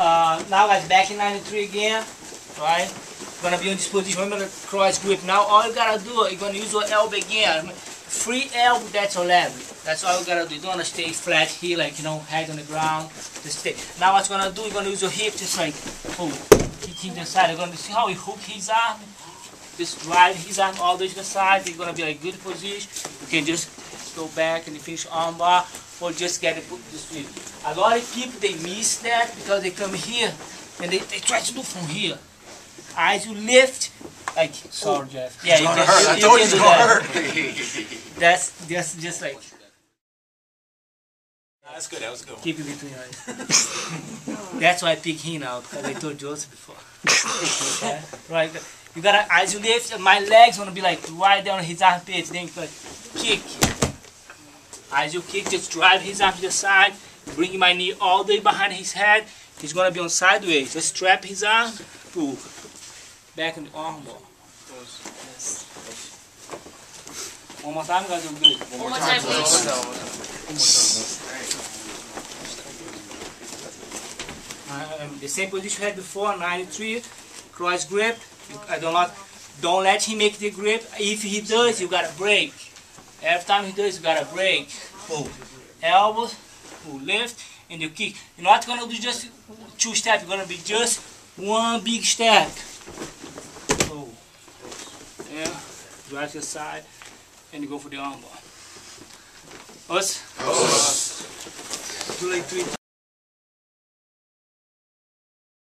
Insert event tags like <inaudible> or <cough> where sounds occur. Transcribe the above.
uh, now guys, back in 93 again, right? Gonna be on this position, remember the cross grip. Now all you gotta do, you're gonna use your elbow again. Free elbow, that's leverage. That's all you gotta do. You don't wanna stay flat here, like, you know, head on the ground, just stay. Now what you're gonna do, you're gonna use your hip just like, pull, kick him to the side. You're gonna see how he hook his arm? Just drive his arm all the way to the side. You're gonna be like good position. You can just go back and finish armbar or just get it put this way. A lot of people they miss that because they come here and they, they try to do from here. As you lift, like sorry Jeff. Yeah, you gonna can, hurt. I told you you it's gonna that. hurt. <laughs> That's just just like That's good. That was good. keep it between your eyes. <laughs> That's why I pick him now because I told Joseph before. okay? <laughs> Right. You gotta as you lift, my legs wanna be like right down his armpit. Then you like kick. As you kick, just drive his arm to the side. Bring my knee all the way behind his head. He's gonna be on sideways. Just strap his arm. Pull. Back in the armbar. Yes. One more time, guys. We'll do it. One more time, please. Um, the same position we had before, 93, cross grip. I do not, don't let him make the grip. If he does, you gotta break. Every time he does, you gotta break. Pull. Elbow, pull, lift, and you kick. You're not gonna do just two steps, you're gonna be just one big step. Pull. Yeah, drive to the side, and you go for the armbar. Us? Do like three